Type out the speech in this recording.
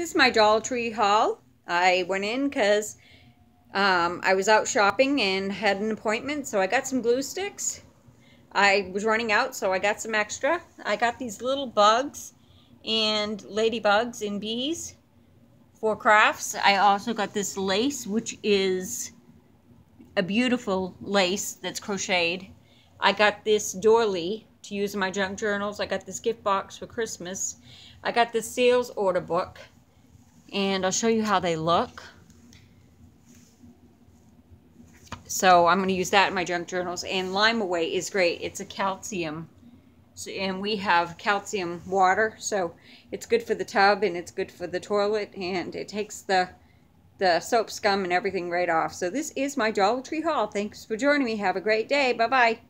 is my Dollar Tree haul. I went in because um, I was out shopping and had an appointment, so I got some glue sticks. I was running out, so I got some extra. I got these little bugs and ladybugs and bees for crafts. I also got this lace, which is a beautiful lace that's crocheted. I got this doily to use in my junk journals. I got this gift box for Christmas. I got this sales order book, and I'll show you how they look. So I'm going to use that in my junk journals. And Lime-A-Way is great. It's a calcium. So, and we have calcium water. So it's good for the tub and it's good for the toilet. And it takes the, the soap scum and everything right off. So this is my Dollar Tree haul. Thanks for joining me. Have a great day. Bye-bye.